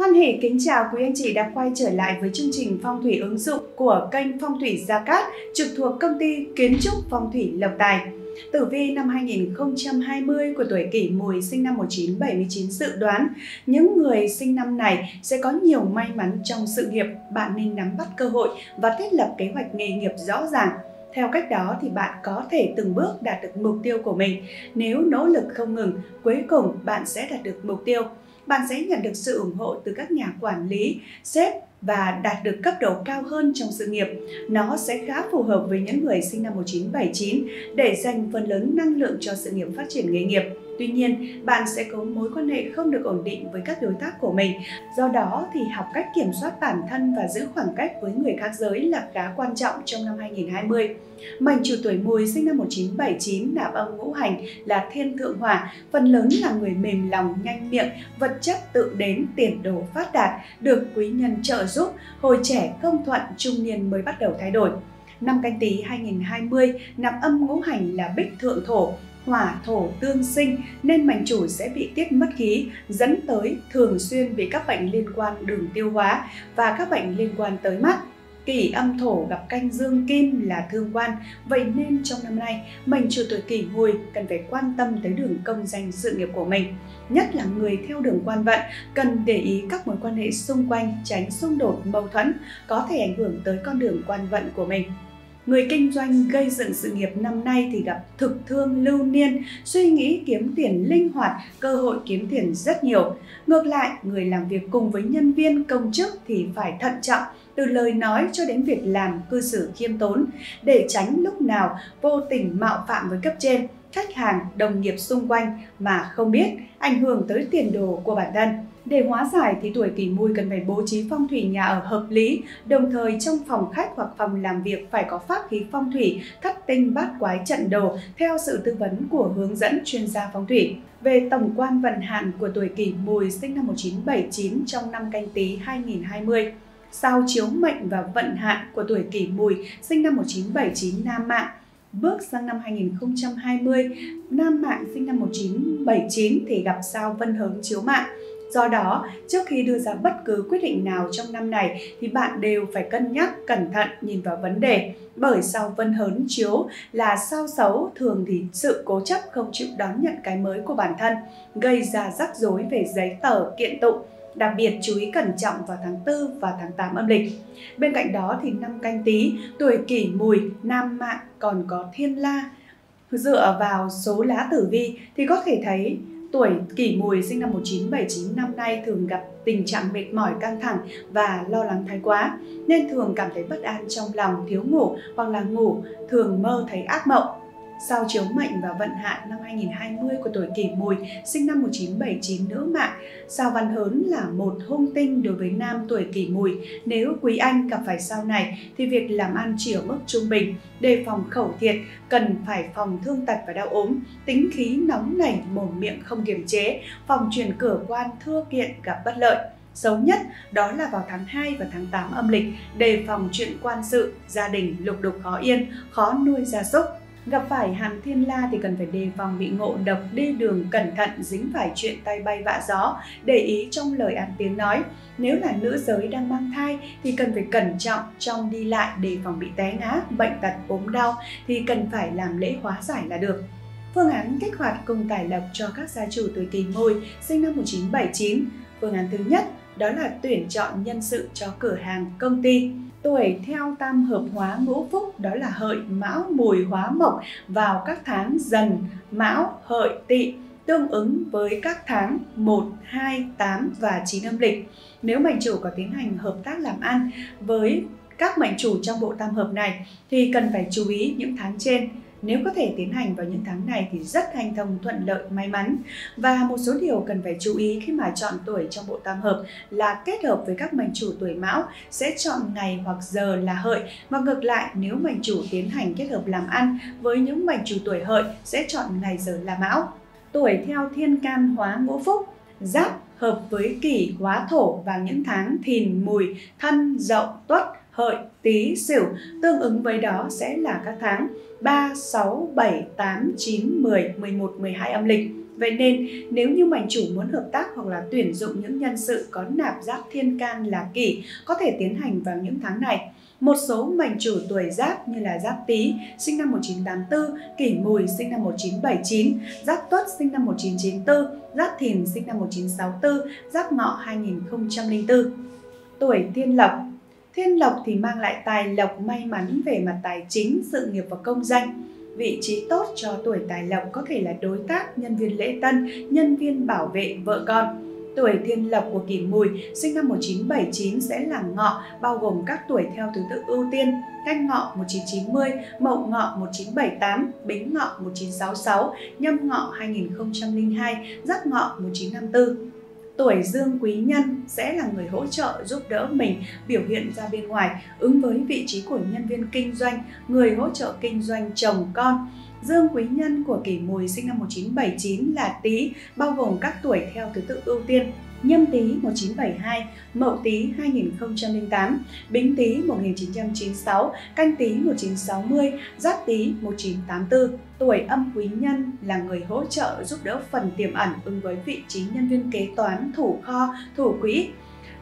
Hoan hỷ kính chào quý anh chị đã quay trở lại với chương trình Phong thủy ứng dụng của kênh Phong thủy Gia Cát trực thuộc công ty Kiến trúc Phong thủy Lộc Tài. Tử vi năm 2020 của tuổi kỷ mùi sinh năm 1979 dự đoán những người sinh năm này sẽ có nhiều may mắn trong sự nghiệp, bạn nên nắm bắt cơ hội và thiết lập kế hoạch nghề nghiệp rõ ràng. Theo cách đó thì bạn có thể từng bước đạt được mục tiêu của mình. Nếu nỗ lực không ngừng, cuối cùng bạn sẽ đạt được mục tiêu bạn sẽ nhận được sự ủng hộ từ các nhà quản lý, sếp và đạt được cấp độ cao hơn trong sự nghiệp. Nó sẽ khá phù hợp với những người sinh năm 1979 để dành phần lớn năng lượng cho sự nghiệp phát triển nghề nghiệp. Tuy nhiên, bạn sẽ có mối quan hệ không được ổn định với các đối tác của mình. Do đó thì học cách kiểm soát bản thân và giữ khoảng cách với người khác giới là khá quan trọng trong năm 2020. Mệnh chủ tuổi mùi sinh năm 1979 nạp âm ngũ hành là thiên thượng hỏa, phần lớn là người mềm lòng, nhanh miệng, vật chất tự đến, tiền đồ phát đạt, được quý nhân trợ giúp, hồi trẻ công thuận, trung niên mới bắt đầu thay đổi. Năm canh tí 2020 nạp âm ngũ hành là bích thượng thổ, hỏa thổ tương sinh nên mệnh chủ sẽ bị tiết mất khí dẫn tới thường xuyên bị các bệnh liên quan đường tiêu hóa và các bệnh liên quan tới mắt Kỷ âm thổ gặp canh dương kim là thương quan, vậy nên trong năm nay, mệnh chủ tuổi kỷ mùi cần phải quan tâm tới đường công danh sự nghiệp của mình. Nhất là người theo đường quan vận, cần để ý các mối quan hệ xung quanh, tránh xung đột mâu thuẫn, có thể ảnh hưởng tới con đường quan vận của mình. Người kinh doanh gây dựng sự nghiệp năm nay thì gặp thực thương lưu niên, suy nghĩ kiếm tiền linh hoạt, cơ hội kiếm tiền rất nhiều. Ngược lại, người làm việc cùng với nhân viên công chức thì phải thận trọng từ lời nói cho đến việc làm cư xử khiêm tốn để tránh lúc nào vô tình mạo phạm với cấp trên, khách hàng, đồng nghiệp xung quanh mà không biết ảnh hưởng tới tiền đồ của bản thân. Để hóa giải thì tuổi kỷ mùi cần phải bố trí phong thủy nhà ở hợp lý, đồng thời trong phòng khách hoặc phòng làm việc phải có pháp khí phong thủy, thất tinh bát quái trận đồ theo sự tư vấn của hướng dẫn chuyên gia phong thủy. Về tổng quan vận hạn của tuổi kỷ mùi sinh năm 1979 trong năm canh tí 2020, sao chiếu mệnh và vận hạn của tuổi kỷ mùi sinh năm 1979 nam mạng Bước sang năm 2020, nam mạng sinh năm 1979 thì gặp sao vân hớn chiếu mạng. Do đó, trước khi đưa ra bất cứ quyết định nào trong năm này thì bạn đều phải cân nhắc, cẩn thận nhìn vào vấn đề. Bởi sao vân hớn chiếu là sao xấu thường thì sự cố chấp không chịu đón nhận cái mới của bản thân, gây ra rắc rối về giấy tờ, kiện tụng đặc biệt chú ý cẩn trọng vào tháng 4 và tháng 8 âm lịch. Bên cạnh đó thì năm canh tí, tuổi kỷ mùi, nam mạng còn có thiên la. Dựa vào số lá tử vi thì có thể thấy tuổi kỷ mùi sinh năm 1979 năm nay thường gặp tình trạng mệt mỏi, căng thẳng và lo lắng thái quá, nên thường cảm thấy bất an trong lòng, thiếu ngủ hoặc là ngủ, thường mơ thấy ác mộng sao chiếu mệnh và vận hạn năm 2020 của tuổi kỷ mùi sinh năm 1979 nữ mạng. Sao văn hớn là một hung tinh đối với nam tuổi kỷ mùi. Nếu quý anh gặp phải sao này thì việc làm ăn chỉ ở mức trung bình. Đề phòng khẩu thiệt, cần phải phòng thương tật và đau ốm. Tính khí nóng nảy, mồm miệng không kiềm chế, phòng chuyển cửa quan thưa kiện gặp bất lợi. Xấu nhất đó là vào tháng 2 và tháng 8 âm lịch, đề phòng chuyện quan sự, gia đình lục đục khó yên, khó nuôi gia súc. Gặp phải hàn thiên la thì cần phải đề phòng bị ngộ độc đi đường cẩn thận dính phải chuyện tay bay vạ gió, để ý trong lời ăn tiếng nói. Nếu là nữ giới đang mang thai thì cần phải cẩn trọng trong đi lại đề phòng bị té ngã, bệnh tật, ốm đau thì cần phải làm lễ hóa giải là được. Phương án kích hoạt cùng tài lộc cho các gia chủ tuổi kỷ mùi sinh năm 1979. Phương án thứ nhất đó là tuyển chọn nhân sự cho cửa hàng, công ty. Tuổi theo tam hợp hóa ngũ phúc đó là hợi, mão, mùi hóa mộc vào các tháng dần, mão, hợi, tỵ tương ứng với các tháng 1, 2, 8 và 9 âm lịch. Nếu mệnh chủ có tiến hành hợp tác làm ăn với các mệnh chủ trong bộ tam hợp này thì cần phải chú ý những tháng trên nếu có thể tiến hành vào những tháng này thì rất hành thông thuận lợi may mắn. Và một số điều cần phải chú ý khi mà chọn tuổi trong bộ tam hợp là kết hợp với các mệnh chủ tuổi mão sẽ chọn ngày hoặc giờ là hợi và ngược lại nếu mệnh chủ tiến hành kết hợp làm ăn với những mệnh chủ tuổi hợi sẽ chọn ngày giờ là mão. Tuổi theo thiên can hóa ngũ phúc, giáp hợp với kỷ hóa thổ vào những tháng thìn, mùi, thân, dậu, tuất, hợi, tý, sửu. Tương ứng với đó sẽ là các tháng 3, 6, 7, 8, 9, 10, 11, 12 âm lịch. Vậy nên nếu như mảnh chủ muốn hợp tác hoặc là tuyển dụng những nhân sự có nạp giáp thiên can là kỷ có thể tiến hành vào những tháng này. Một số mảnh chủ tuổi giáp như là giáp tý sinh năm 1984, kỷ mùi sinh năm 1979, giáp tuất sinh năm 1994, giáp thìn sinh năm 1964, giáp ngọ 2004. Tuổi thiên lộc Thiên lộc thì mang lại tài lộc may mắn về mặt tài chính, sự nghiệp và công danh. Vị trí tốt cho tuổi tài lộc có thể là đối tác, nhân viên lễ tân, nhân viên bảo vệ vợ con. Tuổi thiên lộc của kỷ mùi sinh năm 1979 sẽ là ngọ, bao gồm các tuổi theo thứ tự ưu tiên, canh ngọ 1990, mậu ngọ 1978, bính ngọ 1966, nhâm ngọ 2002, giáp ngọ 1954 tuổi dương quý nhân sẽ là người hỗ trợ giúp đỡ mình biểu hiện ra bên ngoài ứng với vị trí của nhân viên kinh doanh người hỗ trợ kinh doanh chồng con Dương quý nhân của kỷ mùi sinh năm 1979 là Tý, bao gồm các tuổi theo thứ tự ưu tiên. Nhâm Tý 1972, Mậu Tý 2008, Bính Tý 1996, Canh Tý 1960, Giáp Tý 1984. Tuổi âm quý nhân là người hỗ trợ giúp đỡ phần tiềm ẩn ứng với vị trí nhân viên kế toán, thủ kho, thủ quỹ.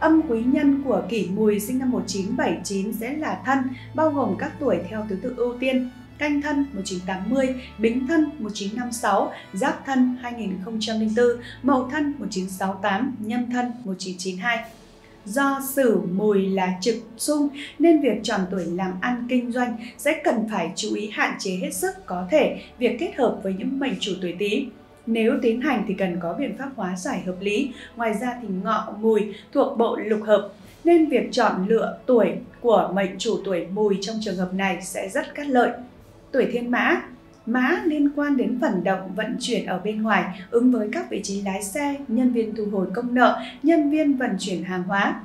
Âm quý nhân của kỷ mùi sinh năm 1979 sẽ là thân, bao gồm các tuổi theo thứ tự ưu tiên Canh Thân 1980, Bính Thân 1956, Giáp Thân 2004, Mậu Thân 1968, Nhâm Thân 1992. Do sử mùi là trực xung nên việc chọn tuổi làm ăn kinh doanh sẽ cần phải chú ý hạn chế hết sức có thể việc kết hợp với những mệnh chủ tuổi Tý. Nếu tiến hành thì cần có biện pháp hóa giải hợp lý. Ngoài ra thì ngọ mùi thuộc bộ lục hợp nên việc chọn lựa tuổi của mệnh chủ tuổi mùi trong trường hợp này sẽ rất cát lợi. Tuổi thiên mã Mã liên quan đến vận động vận chuyển ở bên ngoài, ứng với các vị trí lái xe, nhân viên thu hồi công nợ, nhân viên vận chuyển hàng hóa.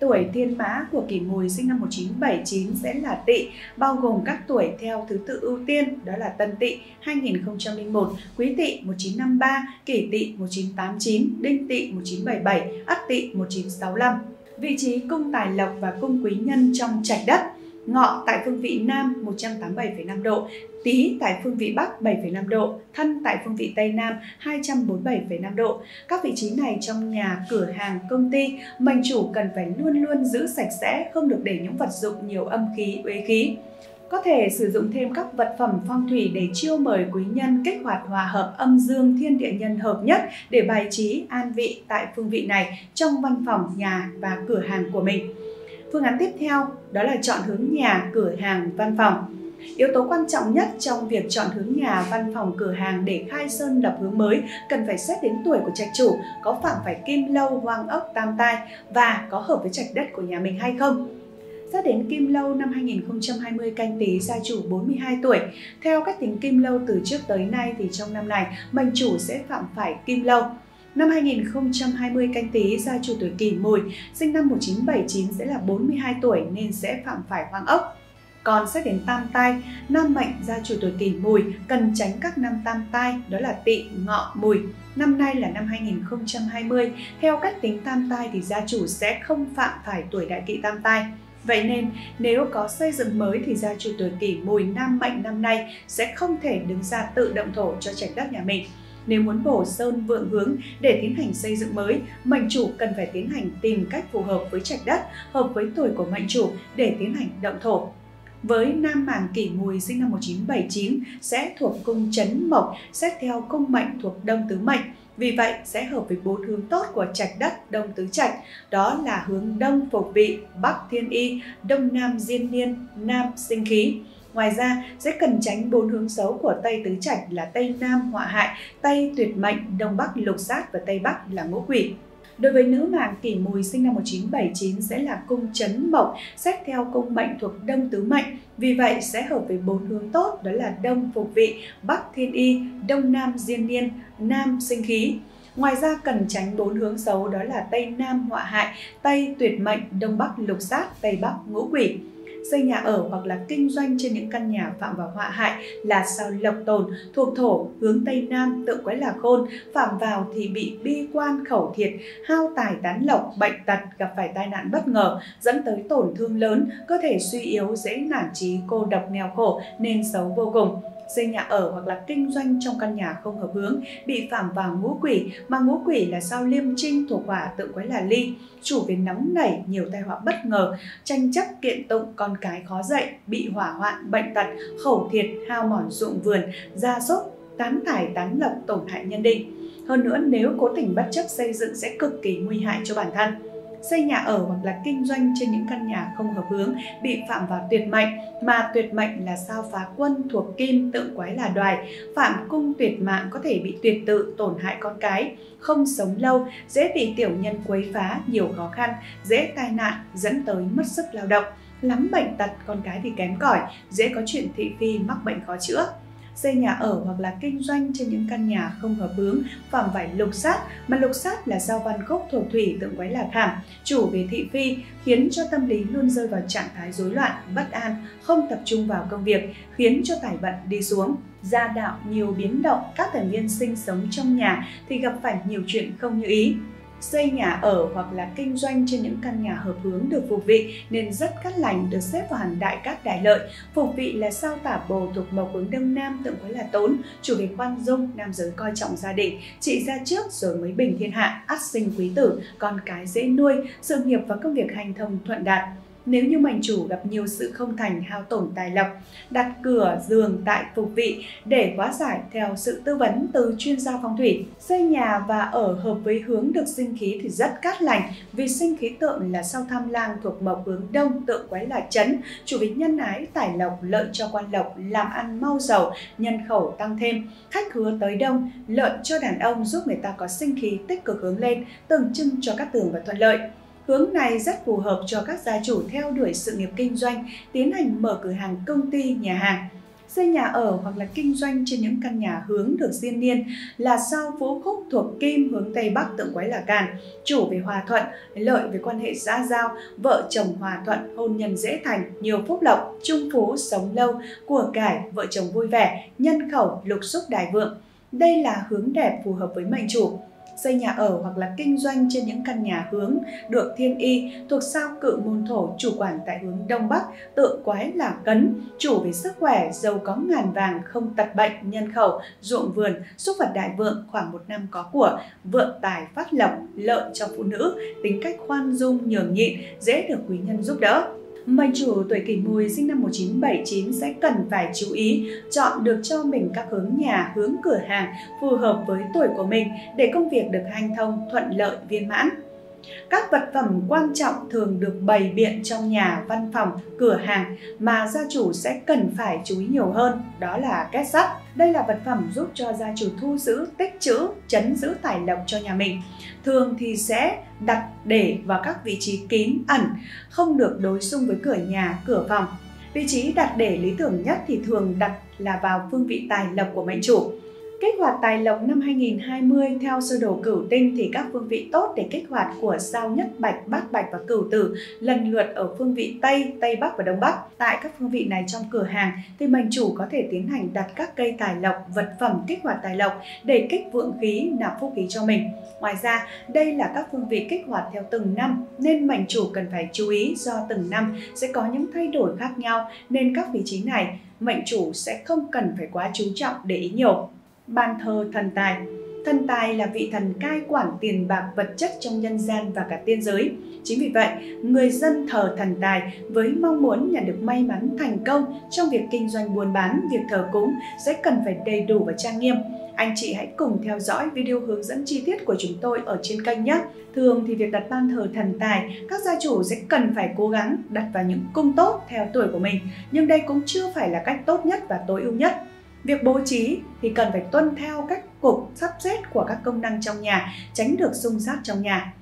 Tuổi thiên mã của kỷ mùi sinh năm 1979 sẽ là tỵ, bao gồm các tuổi theo thứ tự ưu tiên, đó là tân tỵ 2001, quý tỵ 1953, kỷ tỵ 1989, đinh tỵ 1977, ất tỵ 1965. Vị trí cung tài lộc và cung quý nhân trong trạch đất Ngọ tại phương vị Nam 187,5 độ, Tý tại phương vị Bắc 7,5 độ, Thân tại phương vị Tây Nam 247,5 độ. Các vị trí này trong nhà, cửa hàng, công ty, mệnh chủ cần phải luôn luôn giữ sạch sẽ, không được để những vật dụng nhiều âm khí, uế khí. Có thể sử dụng thêm các vật phẩm phong thủy để chiêu mời quý nhân kích hoạt hòa hợp âm dương thiên địa nhân hợp nhất để bài trí an vị tại phương vị này trong văn phòng, nhà và cửa hàng của mình. Phương án tiếp theo đó là chọn hướng nhà, cửa hàng, văn phòng. Yếu tố quan trọng nhất trong việc chọn hướng nhà, văn phòng, cửa hàng để khai sơn lập hướng mới cần phải xét đến tuổi của trạch chủ, có phạm phải kim lâu, hoang ốc, tam tai và có hợp với trạch đất của nhà mình hay không. Xét đến Kim Lâu năm 2020 canh tí gia chủ 42 tuổi. Theo cách tính Kim Lâu từ trước tới nay thì trong năm này mệnh chủ sẽ phạm phải Kim Lâu. Năm 2020 canh tí gia chủ tuổi kỷ mùi, sinh năm 1979 sẽ là 42 tuổi nên sẽ phạm phải hoang ốc. Còn xét đến tam tai, nam mệnh gia chủ tuổi kỷ mùi cần tránh các năm tam tai đó là tỵ, ngọ, mùi. Năm nay là năm 2020, theo cách tính tam tai thì gia chủ sẽ không phạm phải tuổi đại kỵ tam tai. Vậy nên nếu có xây dựng mới thì gia chủ tuổi kỷ mùi nam mệnh năm nay sẽ không thể đứng ra tự động thổ cho trạch đất nhà mình. Nếu muốn bổ sơn vượng hướng để tiến hành xây dựng mới, mệnh chủ cần phải tiến hành tìm cách phù hợp với trạch đất, hợp với tuổi của mệnh chủ để tiến hành động thổ. Với nam màng kỷ mùi sinh năm 1979 sẽ thuộc cung chấn mộc, xét theo cung mệnh thuộc đông tứ mệnh. Vì vậy sẽ hợp với bốn hướng tốt của trạch đất đông tứ trạch, đó là hướng đông phục vị, bắc thiên y, đông nam diên niên, nam sinh khí. Ngoài ra, sẽ cần tránh bốn hướng xấu của Tây Tứ Trạch là Tây Nam họa hại, Tây tuyệt mệnh, Đông Bắc lục sát và Tây Bắc là ngũ quỷ. Đối với nữ mạng kỷ mùi sinh năm 1979 sẽ là cung chấn mộc, xét theo cung mệnh thuộc đông tứ mệnh. Vì vậy sẽ hợp với bốn hướng tốt đó là đông phục vị, bắc thiên y, đông nam diên niên, nam sinh khí. Ngoài ra cần tránh bốn hướng xấu đó là Tây Nam họa hại, Tây tuyệt mệnh, Đông Bắc lục sát, Tây Bắc ngũ quỷ xây nhà ở hoặc là kinh doanh trên những căn nhà phạm vào họa hại là sao lộc tồn, thuộc thổ, hướng tây nam, tự quái là khôn, phạm vào thì bị bi quan khẩu thiệt, hao tài tán lộc, bệnh tật, gặp phải tai nạn bất ngờ, dẫn tới tổn thương lớn, cơ thể suy yếu, dễ nản trí, cô độc, nghèo khổ, nên xấu vô cùng xây nhà ở hoặc là kinh doanh trong căn nhà không hợp hướng, bị phạm vào ngũ quỷ, mà ngũ quỷ là sao liêm trinh thuộc hỏa tượng quái là ly, chủ về nóng nảy, nhiều tai họa bất ngờ, tranh chấp kiện tụng, con cái khó dạy, bị hỏa hoạn, bệnh tật, khẩu thiệt, hao mòn ruộng vườn, gia súc, tán thải tán lộc tổn hại nhân định. Hơn nữa nếu cố tình bất chấp xây dựng sẽ cực kỳ nguy hại cho bản thân xây nhà ở hoặc là kinh doanh trên những căn nhà không hợp hướng, bị phạm vào tuyệt mệnh, mà tuyệt mệnh là sao phá quân thuộc kim tượng quái là đoài. Phạm cung tuyệt mạng có thể bị tuyệt tự tổn hại con cái. Không sống lâu, dễ bị tiểu nhân quấy phá, nhiều khó khăn, dễ tai nạn, dẫn tới mất sức lao động. Lắm bệnh tật, con cái thì kém cỏi, dễ có chuyện thị phi, mắc bệnh khó chữa xây nhà ở hoặc là kinh doanh trên những căn nhà không hợp hướng, phạm phải lục sát mà lục sát là sao văn khúc thuộc thủy tượng quái là thảm chủ về thị phi, khiến cho tâm lý luôn rơi vào trạng thái rối loạn, bất an, không tập trung vào công việc, khiến cho tài vận đi xuống. Gia đạo nhiều biến động, các thành viên sinh sống trong nhà thì gặp phải nhiều chuyện không như ý xây nhà ở hoặc là kinh doanh trên những căn nhà hợp hướng được phục vị nên rất cát lành được xếp vào hàng đại cát đại lợi. Phục vị là sao tả bồ thuộc mộc hướng đông nam tượng quái là tốn, chủ về khoan dung, nam giới coi trọng gia đình, trị ra trước rồi mới bình thiên hạ, ắt sinh quý tử, con cái dễ nuôi, sự nghiệp và công việc hành thông thuận đạt. Nếu như mệnh chủ gặp nhiều sự không thành hao tổn tài lộc, đặt cửa giường tại phục vị để hóa giải theo sự tư vấn từ chuyên gia phong thủy. Xây nhà và ở hợp với hướng được sinh khí thì rất cát lành vì sinh khí tượng là sao tham lang thuộc mộc hướng đông tượng quái là chấn, chủ vị nhân ái, tài lộc, lợi cho quan lộc, làm ăn mau giàu, nhân khẩu tăng thêm, khách hứa tới đông, lợi cho đàn ông giúp người ta có sinh khí tích cực hướng lên, tượng trưng cho các tường và thuận lợi. Hướng này rất phù hợp cho các gia chủ theo đuổi sự nghiệp kinh doanh, tiến hành mở cửa hàng công ty, nhà hàng. Xây nhà ở hoặc là kinh doanh trên những căn nhà hướng được diên niên là sao vũ khúc thuộc kim hướng Tây Bắc tượng quái là càn, chủ về hòa thuận, lợi về quan hệ xã giao, vợ chồng hòa thuận, hôn nhân dễ thành, nhiều phúc lộc, trung phú, sống lâu, của cải, vợ chồng vui vẻ, nhân khẩu, lục xúc đại vượng. Đây là hướng đẹp phù hợp với mệnh chủ xây nhà ở hoặc là kinh doanh trên những căn nhà hướng được thiên y thuộc sao cự môn thổ chủ quản tại hướng đông bắc tượng quái là cấn, chủ về sức khỏe, giàu có ngàn vàng, không tật bệnh, nhân khẩu, ruộng vườn, xúc vật đại vượng, khoảng một năm có của, vượng tài phát lộc, lợi cho phụ nữ, tính cách khoan dung, nhường nhịn, dễ được quý nhân giúp đỡ. Mệnh chủ tuổi kỷ mùi sinh năm 1979 sẽ cần phải chú ý chọn được cho mình các hướng nhà, hướng cửa hàng phù hợp với tuổi của mình để công việc được hanh thông, thuận lợi, viên mãn. Các vật phẩm quan trọng thường được bày biện trong nhà, văn phòng, cửa hàng mà gia chủ sẽ cần phải chú ý nhiều hơn, đó là két sắt. Đây là vật phẩm giúp cho gia chủ thu giữ, tích trữ, chấn giữ tài lộc cho nhà mình. Thường thì sẽ đặt để vào các vị trí kín, ẩn, không được đối xung với cửa nhà, cửa phòng. Vị trí đặt để lý tưởng nhất thì thường đặt là vào phương vị tài lộc của mệnh chủ. Kích hoạt tài lộc năm 2020 theo sơ đồ cửu tinh thì các phương vị tốt để kích hoạt của sao nhất bạch, bát bạch và cửu tử lần lượt ở phương vị Tây, Tây Bắc và Đông Bắc. Tại các phương vị này trong cửa hàng thì mệnh chủ có thể tiến hành đặt các cây tài lộc, vật phẩm kích hoạt tài lộc để kích vượng khí, nạp phúc khí cho mình. Ngoài ra, đây là các phương vị kích hoạt theo từng năm nên mệnh chủ cần phải chú ý do từng năm sẽ có những thay đổi khác nhau nên các vị trí này mệnh chủ sẽ không cần phải quá chú trọng để ý nhiều ban thờ thần tài. Thần tài là vị thần cai quản tiền bạc vật chất trong nhân gian và cả tiên giới. Chính vì vậy, người dân thờ thần tài với mong muốn nhận được may mắn thành công trong việc kinh doanh buôn bán, việc thờ cúng sẽ cần phải đầy đủ và trang nghiêm. Anh chị hãy cùng theo dõi video hướng dẫn chi tiết của chúng tôi ở trên kênh nhé. Thường thì việc đặt ban thờ thần tài, các gia chủ sẽ cần phải cố gắng đặt vào những cung tốt theo tuổi của mình. Nhưng đây cũng chưa phải là cách tốt nhất và tối ưu nhất Việc bố trí thì cần phải tuân theo cách cục sắp xếp của các công năng trong nhà, tránh được xung sát trong nhà.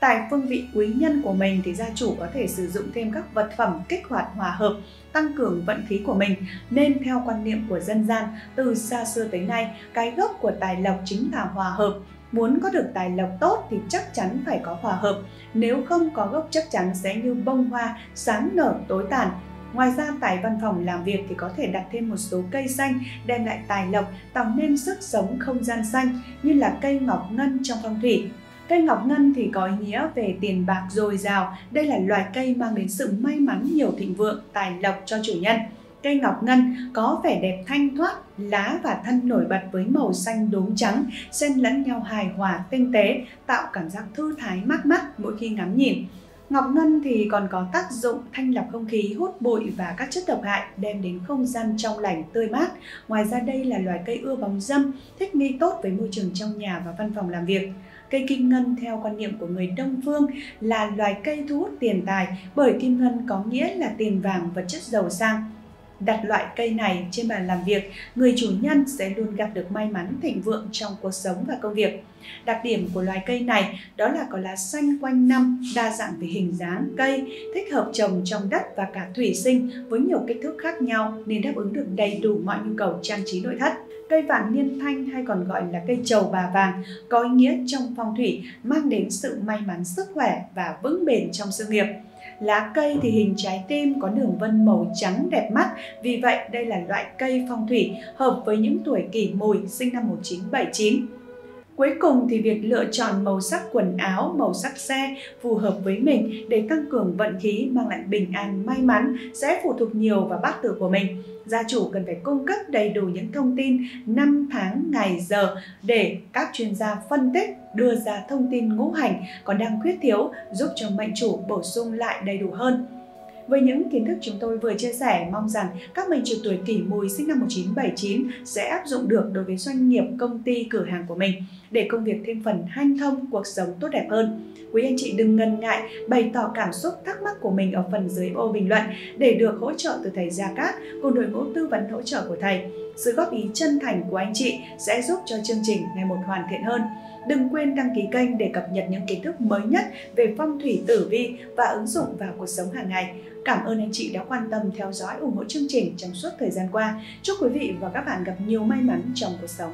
Tại phương vị quý nhân của mình thì gia chủ có thể sử dụng thêm các vật phẩm kích hoạt hòa hợp, tăng cường vận khí của mình. Nên theo quan niệm của dân gian, từ xa xưa tới nay, cái gốc của tài lộc chính là hòa hợp. Muốn có được tài lộc tốt thì chắc chắn phải có hòa hợp. Nếu không có gốc chắc chắn sẽ như bông hoa, sáng nở tối tàn, Ngoài ra tại văn phòng làm việc thì có thể đặt thêm một số cây xanh đem lại tài lộc, tạo nên sức sống không gian xanh như là cây ngọc ngân trong phong thủy. Cây ngọc ngân thì có ý nghĩa về tiền bạc dồi dào, đây là loài cây mang đến sự may mắn nhiều thịnh vượng, tài lộc cho chủ nhân. Cây ngọc ngân có vẻ đẹp thanh thoát, lá và thân nổi bật với màu xanh đốm trắng, xen lẫn nhau hài hòa tinh tế, tạo cảm giác thư thái mát mắt mỗi khi ngắm nhìn. Ngọc ngân thì còn có tác dụng thanh lọc không khí, hút bụi và các chất độc hại, đem đến không gian trong lành, tươi mát. Ngoài ra đây là loài cây ưa bóng dâm, thích nghi tốt với môi trường trong nhà và văn phòng làm việc. Cây kim ngân theo quan niệm của người Đông Phương là loài cây thu hút tiền tài bởi kim ngân có nghĩa là tiền vàng vật chất giàu sang. Đặt loại cây này trên bàn làm việc, người chủ nhân sẽ luôn gặp được may mắn thịnh vượng trong cuộc sống và công việc. Đặc điểm của loài cây này đó là có lá xanh quanh năm, đa dạng về hình dáng cây, thích hợp trồng trong đất và cả thủy sinh với nhiều kích thước khác nhau nên đáp ứng được đầy đủ mọi nhu cầu trang trí nội thất. Cây vạn niên thanh hay còn gọi là cây trầu bà vàng có ý nghĩa trong phong thủy mang đến sự may mắn sức khỏe và vững bền trong sự nghiệp. Lá cây thì hình trái tim có đường vân màu trắng đẹp mắt, vì vậy đây là loại cây phong thủy hợp với những tuổi kỷ mùi sinh năm 1979. Cuối cùng thì việc lựa chọn màu sắc quần áo, màu sắc xe phù hợp với mình để tăng cường vận khí mang lại bình an, may mắn sẽ phụ thuộc nhiều vào bát tự của mình. Gia chủ cần phải cung cấp đầy đủ những thông tin năm tháng, ngày, giờ để các chuyên gia phân tích đưa ra thông tin ngũ hành còn đang khuyết thiếu giúp cho mệnh chủ bổ sung lại đầy đủ hơn. Với những kiến thức chúng tôi vừa chia sẻ, mong rằng các mệnh trực tuổi kỷ mùi sinh năm 1979 sẽ áp dụng được đối với doanh nghiệp, công ty, cửa hàng của mình để công việc thêm phần hanh thông, cuộc sống tốt đẹp hơn. Quý anh chị đừng ngần ngại bày tỏ cảm xúc thắc mắc của mình ở phần dưới ô bình luận để được hỗ trợ từ thầy Gia Cát cùng đội ngũ tư vấn hỗ trợ của thầy. Sự góp ý chân thành của anh chị sẽ giúp cho chương trình ngày một hoàn thiện hơn. Đừng quên đăng ký kênh để cập nhật những kiến thức mới nhất về phong thủy, tử vi và ứng dụng vào cuộc sống hàng ngày. Cảm ơn anh chị đã quan tâm theo dõi ủng hộ chương trình trong suốt thời gian qua. Chúc quý vị và các bạn gặp nhiều may mắn trong cuộc sống.